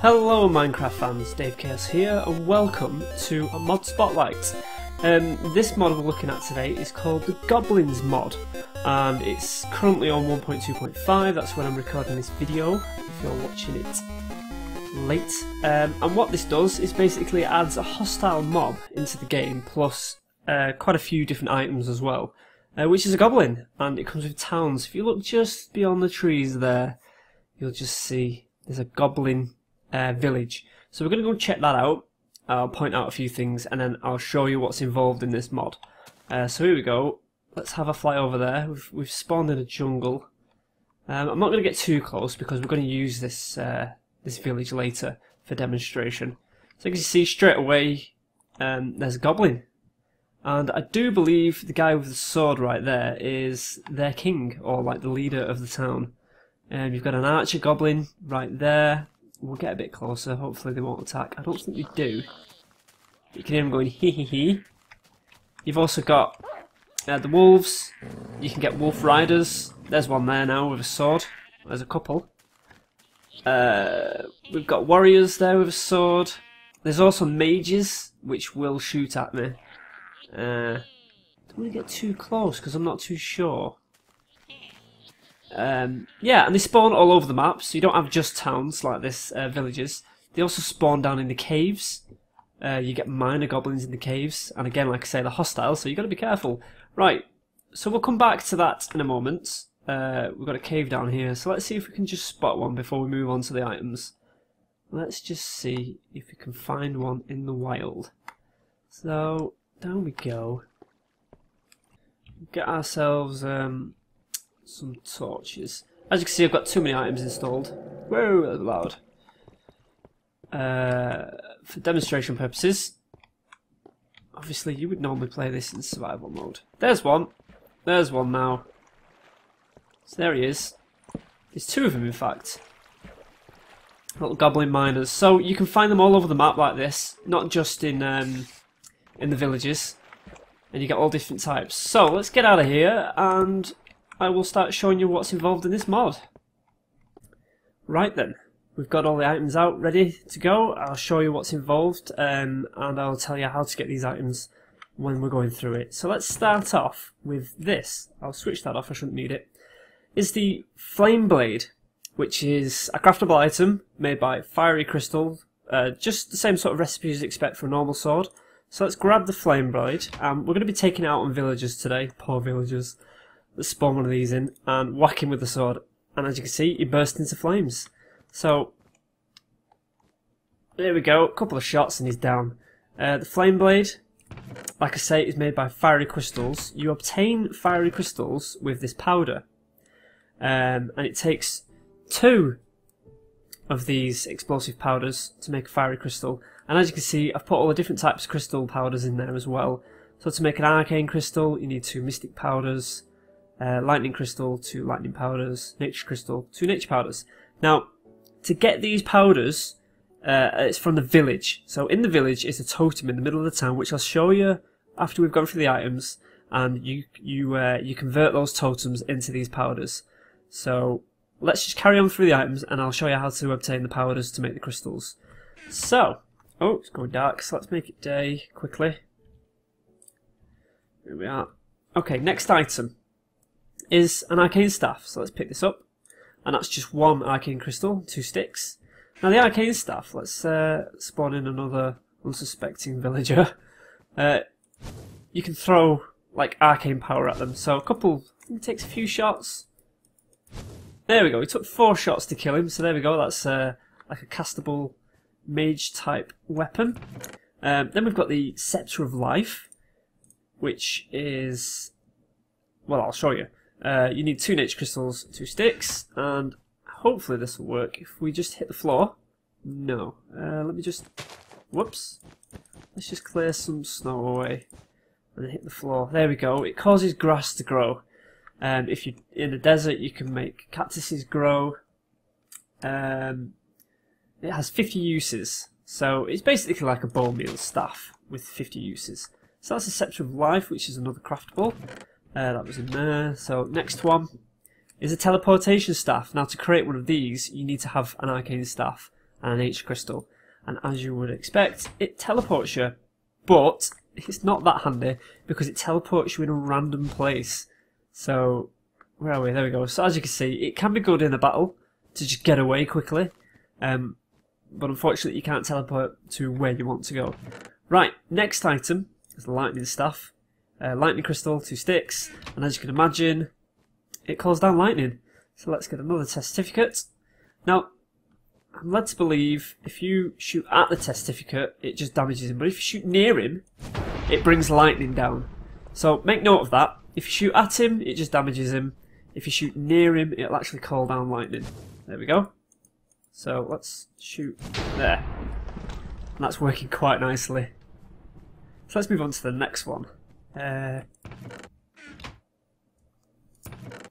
Hello Minecraft fans, Dave Chaos here and welcome to a mod spotlight. Um, this mod we're looking at today is called the Goblins mod and it's currently on 1.2.5, that's when I'm recording this video if you're watching it late. Um, and what this does is basically adds a hostile mob into the game plus uh, quite a few different items as well, uh, which is a goblin and it comes with towns. If you look just beyond the trees there, you'll just see there's a goblin uh, village. So we're going to go check that out. I'll point out a few things and then I'll show you what's involved in this mod. Uh, so here we go. Let's have a fly over there. We've, we've spawned in a jungle. Um, I'm not going to get too close because we're going to use this uh, this village later for demonstration. So as you see straight away um, there's a goblin. And I do believe the guy with the sword right there is their king, or like the leader of the town. And um, you've got an archer goblin right there. We'll get a bit closer. Hopefully they won't attack. I don't think they do. You can hear them going hee hee hee. You've also got uh, the wolves. You can get wolf riders. There's one there now with a sword. There's a couple. Uh, we've got warriors there with a sword. There's also mages, which will shoot at me. Uh, don't want to get too close because I'm not too sure. Um, yeah, and they spawn all over the map, so you don't have just towns like this, uh, villages. They also spawn down in the caves. Uh, you get minor goblins in the caves, and again, like I say, they're hostile, so you've got to be careful. Right, so we'll come back to that in a moment. Uh, we've got a cave down here, so let's see if we can just spot one before we move on to the items. Let's just see if we can find one in the wild. So, down we go. Get ourselves um, some torches. As you can see, I've got too many items installed. Whoa, loud. Uh, for demonstration purposes, obviously you would normally play this in survival mode. There's one. There's one now. So there he is. There's two of them, in fact. Little goblin miners. So you can find them all over the map like this, not just in um, in the villages. And you get all different types. So let's get out of here and I will start showing you what's involved in this mod. Right then, we've got all the items out ready to go. I'll show you what's involved um, and I'll tell you how to get these items when we're going through it. So let's start off with this. I'll switch that off, I shouldn't need it. Is the Flame Blade, which is a craftable item made by Fiery Crystal. Uh, just the same sort of recipe as you expect for a normal sword. So let's grab the Flame Blade. Um, we're going to be taking out on villagers today, poor villagers. Spawn one of these in and whack him with the sword. And as you can see, he bursts into flames. So, there we go, a couple of shots and he's down. Uh, the Flame Blade, like I say, is made by Fiery Crystals. You obtain Fiery Crystals with this powder. Um, and it takes two of these explosive powders to make a fiery crystal. And as you can see, I've put all the different types of crystal powders in there as well. So to make an arcane crystal, you need two mystic powders, uh, lightning crystal, two lightning powders, nature crystal, two nature powders. Now, to get these powders, uh, it's from the village. So in the village is a totem in the middle of the town, which I'll show you after we've gone through the items, and you you uh, you convert those totems into these powders. So let's just carry on through the items, and I'll show you how to obtain the powders to make the crystals. So, oh, it's going dark, so let's make it day quickly. Here we are. Okay, next item is an arcane staff. So let's pick this up. And that's just one arcane crystal, two sticks. Now the arcane staff, let's uh, spawn in another unsuspecting villager. Uh, you can throw like arcane power at them. So a couple, it takes a few shots. There we go, we took four shots to kill him, so there we go, that's uh, like a castable mage type weapon. Um, then we've got the Sceptre of Life, which is, well I'll show you. Uh, you need two nature crystals, two sticks, and hopefully this will work. If we just hit the floor, no. Uh, let me just, whoops. Let's just clear some snow away and hit the floor. There we go. It causes grass to grow. Um, if you're in the desert, you can make cactuses grow. Um, it has 50 uses, so it's basically like a bone meal staff with 50 uses. So that's a Sceptre of Life, which is another craftable. Uh, that was in there. So next one is a teleportation staff. Now to create one of these, you need to have an arcane staff, and an H crystal. And as you would expect, it teleports you. But it's not that handy because it teleports you in a random place. So, where are we? There we go. So as you can see, it can be good in a battle to just get away quickly. Um, but unfortunately you can't teleport to where you want to go. Right, next item is the lightning staff. Uh, lightning crystal, two sticks, and as you can imagine, it calls down lightning. So let's get another testificate. Now, I'm led to believe if you shoot at the testificate, it just damages him, but if you shoot near him, it brings lightning down. So make note of that. If you shoot at him, it just damages him. If you shoot near him, it'll actually call down lightning. There we go. So let's shoot there. And that's working quite nicely. So let's move on to the next one. Uh,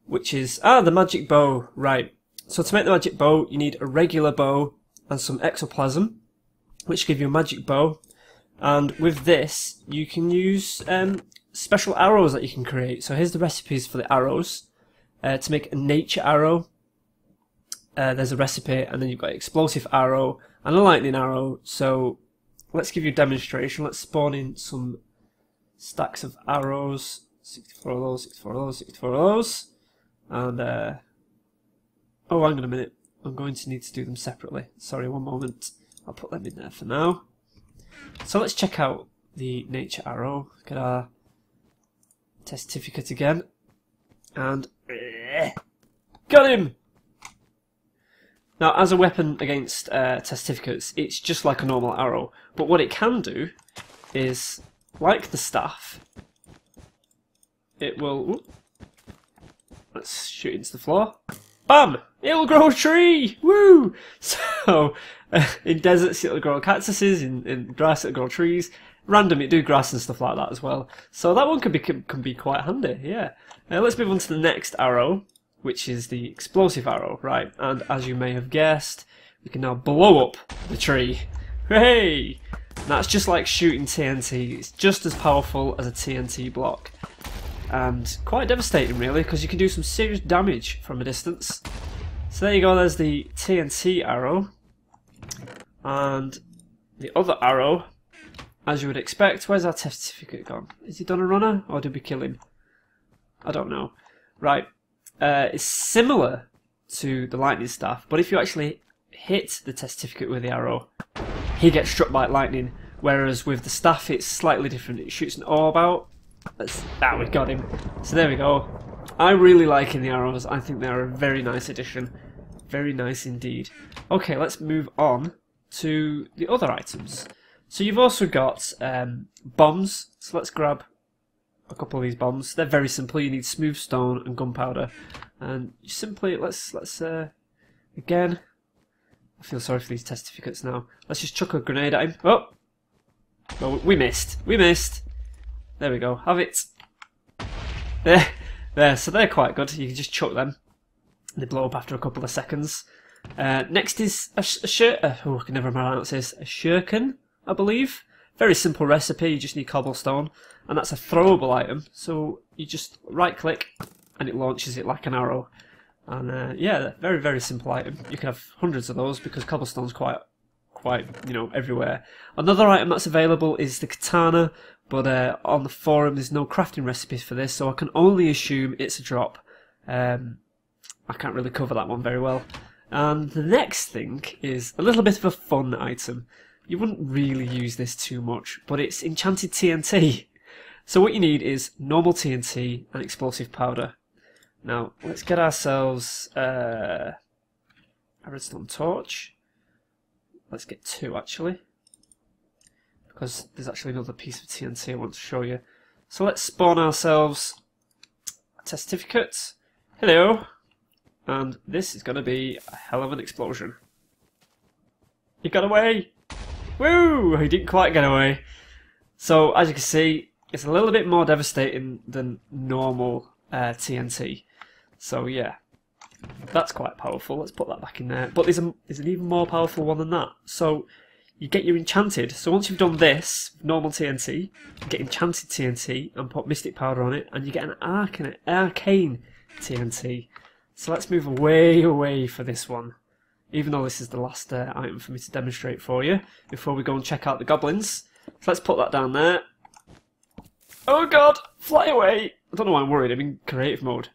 which is, ah, the magic bow. Right. So to make the magic bow, you need a regular bow and some ectoplasm, which give you a magic bow. And with this, you can use um, special arrows that you can create. So here's the recipes for the arrows. Uh, to make a nature arrow, uh, there's a recipe, and then you've got explosive arrow and a lightning arrow. So let's give you a demonstration. Let's spawn in some stacks of arrows. 64 of those, 64 of those, 64 of those. And, uh, oh, hang on a minute. I'm going to need to do them separately. Sorry, one moment. I'll put them in there for now. So let's check out the nature arrow. Get our testificate again. And, uh, got him! Now, as a weapon against uh, testificates, it's just like a normal arrow. But what it can do is, like the staff, it will... Let's shoot into the floor. Bam! It'll grow a tree! Woo! So, uh, in deserts it'll grow cactuses, in, in grass it'll grow trees. Random, it do grass and stuff like that as well. So that one can be can, can be quite handy, yeah. Uh, let's move on to the next arrow, which is the explosive arrow, right? And as you may have guessed, we can now blow up the tree. Hey! That's just like shooting TNT. It's just as powerful as a TNT block. And quite devastating really, because you can do some serious damage from a distance. So there you go, there's the TNT arrow. And the other arrow, as you would expect, where's our testificate gone? Is he done a runner, or did we kill him? I don't know. Right, uh, it's similar to the lightning staff, but if you actually hit the testificate with the arrow, he gets struck by lightning. Whereas with the staff, it's slightly different. It shoots an orb out. That's, that we got him. So there we go. I'm really like in the arrows. I think they're a very nice addition. Very nice indeed. Okay, let's move on to the other items. So you've also got um, bombs. So let's grab a couple of these bombs. They're very simple. You need smooth stone and gunpowder, and simply let's let's uh, again. I feel sorry for these testificates now. Let's just chuck a grenade at him. Oh, well, we missed. We missed. There we go. Have it. There, there. So they're quite good. You can just chuck them. They blow up after a couple of seconds. Uh, next is a, sh a shirt. Uh, oh, I can never pronounce this. A shuriken, I believe. Very simple recipe. You just need cobblestone and that's a throwable item. So you just right click and it launches it like an arrow. And uh, yeah, very very simple item. You can have hundreds of those because cobblestone's quite quite you know everywhere. Another item that's available is the katana, but uh, on the forum there's no crafting recipes for this, so I can only assume it's a drop. Um, I can't really cover that one very well. And the next thing is a little bit of a fun item. You wouldn't really use this too much, but it's enchanted TNT. So what you need is normal TNT and explosive powder. Now, let's get ourselves uh, a redstone torch. Let's get two, actually. Because there's actually another piece of TNT I want to show you. So let's spawn ourselves a testificate. Hello. And this is going to be a hell of an explosion. He got away! Woo! He didn't quite get away. So, as you can see, it's a little bit more devastating than normal uh, TNT. So yeah, that's quite powerful. Let's put that back in there. But there's, a, there's an even more powerful one than that. So you get your enchanted. So once you've done this, normal TNT, get enchanted TNT and put mystic powder on it, and you get an arcane, arcane TNT. So let's move away away for this one. even though this is the last uh, item for me to demonstrate for you, before we go and check out the goblins. So let's put that down there. Oh god, fly away! I don't know why I'm worried, I'm in creative mode.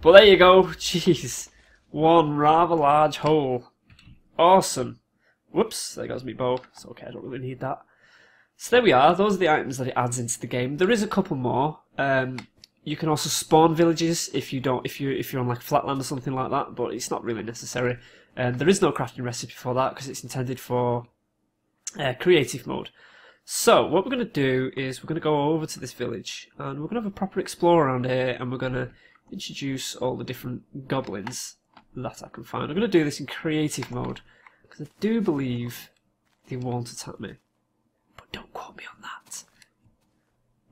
But there you go, jeez. One rather large hole. Awesome. Whoops, there goes my bow. It's okay, I don't really need that. So there we are, those are the items that it adds into the game. There is a couple more. Um, you can also spawn villages if you don't if you if you're on like flatland or something like that, but it's not really necessary. Um, there is no crafting recipe for that because it's intended for uh, creative mode. So what we're going to do is we're going to go over to this village and we're going to have a proper explore around here and we're going to introduce all the different goblins that I can find. I'm going to do this in creative mode because I do believe they won't attack me. But don't quote me on that.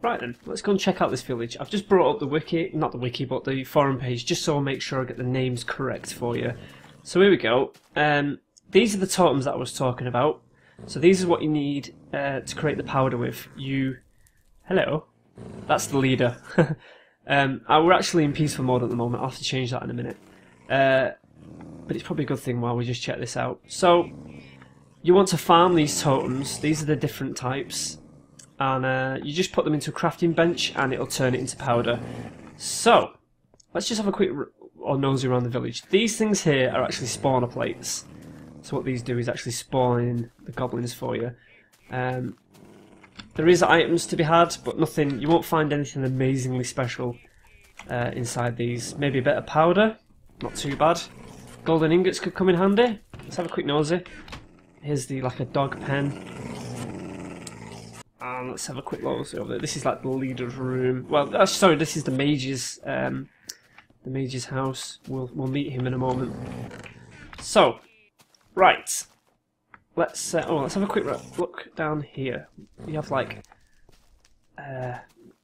Right then, let's go and check out this village. I've just brought up the wiki, not the wiki, but the forum page, just so I make sure I get the names correct for you. So here we go. Um, these are the totems that I was talking about. So these is what you need uh, to create the powder with. You, hello, that's the leader. um, we're actually in peaceful mode at the moment. I'll have to change that in a minute. Uh, but it's probably a good thing while we just check this out. So you want to farm these totems. These are the different types and uh, you just put them into a crafting bench and it'll turn it into powder. So, let's just have a quick or nosy around the village. These things here are actually spawner plates. So what these do is actually spawn the goblins for you. Um, there is items to be had, but nothing. You won't find anything amazingly special uh, inside these. Maybe a bit of powder, not too bad. Golden ingots could come in handy. Let's have a quick nosy. Here's the like a dog pen. And let's have a quick look over there. This is like the leader's room. Well, uh, sorry, this is the mage's um, the mage's house. We'll we'll meet him in a moment. So, right. Let's uh, oh, let's have a quick look down here. We have like uh,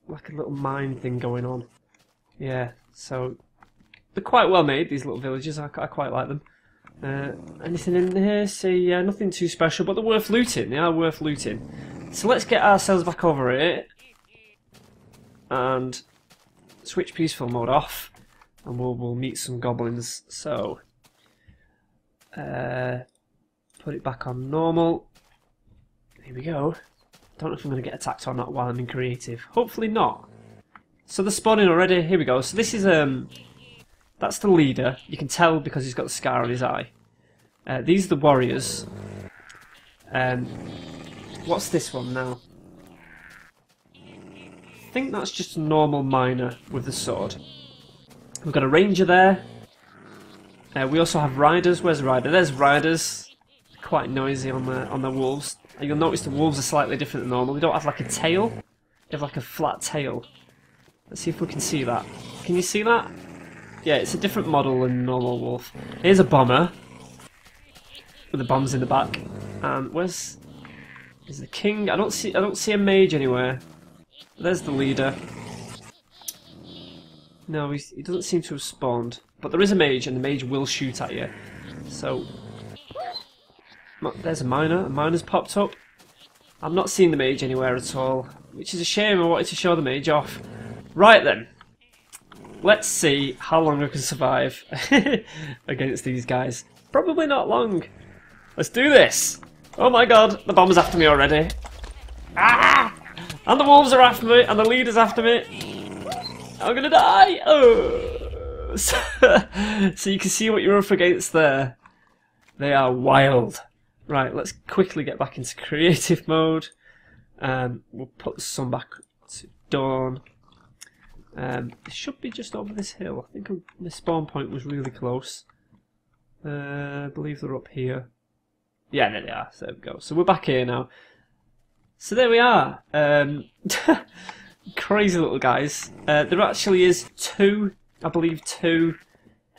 like a little mine thing going on. Yeah, so they're quite well made. These little villages, I, I quite like them. Uh, anything in here? See, yeah, nothing too special, but they're worth looting. They are worth looting. So let's get ourselves back over it and switch peaceful mode off and we'll, we'll meet some goblins. So, uh, put it back on normal. Here we go. Don't know if I'm going to get attacked or not while I'm in creative. Hopefully not. So they're spawning already. Here we go. So this is, um, that's the leader. You can tell because he's got the scar on his eye. Uh, these are the warriors. Um, What's this one now? I think that's just a normal miner with the sword. We've got a ranger there. Uh, we also have riders. Where's rider? There's riders. Quite noisy on the on the wolves. You'll notice the wolves are slightly different than normal. They don't have like a tail. They have like a flat tail. Let's see if we can see that. Can you see that? Yeah, it's a different model than normal wolf. Here's a bomber. With the bombs in the back. And where's is the king? I don't see. I don't see a mage anywhere. There's the leader. No, he doesn't seem to have spawned. But there is a mage, and the mage will shoot at you. So there's a miner. A miner's popped up. I'm not seeing the mage anywhere at all, which is a shame. I wanted to show the mage off. Right then. Let's see how long I can survive against these guys. Probably not long. Let's do this. Oh my god, the bomb's after me already. Ah! And the wolves are after me, and the leader's after me. I'm gonna die! Oh. so you can see what you're up against there. They are wild. Right, let's quickly get back into creative mode. Um, we'll put the sun back to dawn. Um, it should be just over this hill. I think the spawn point was really close. Uh, I believe they're up here. Yeah, there they are. So there we go. So we're back here now. So there we are. Um, crazy little guys. Uh, there actually is two, I believe, two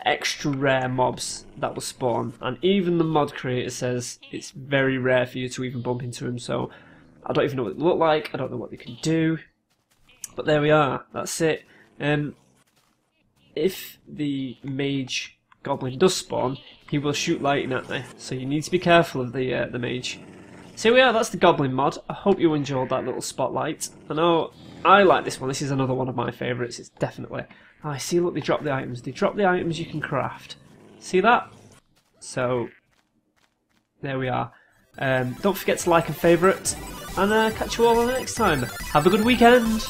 extra rare mobs that will spawn, and even the mod creator says it's very rare for you to even bump into them. So I don't even know what they look like. I don't know what they can do. But there we are. That's it. Um, if the mage goblin does spawn, he will shoot lightning at me. So you need to be careful of the uh, the mage. So here we are, that's the goblin mod. I hope you enjoyed that little spotlight. I know I like this one. This is another one of my favourites. It's definitely... I see, look, they drop the items. They drop the items you can craft. See that? So there we are. Um, don't forget to like and favourite, and uh, catch you all on the next time. Have a good weekend.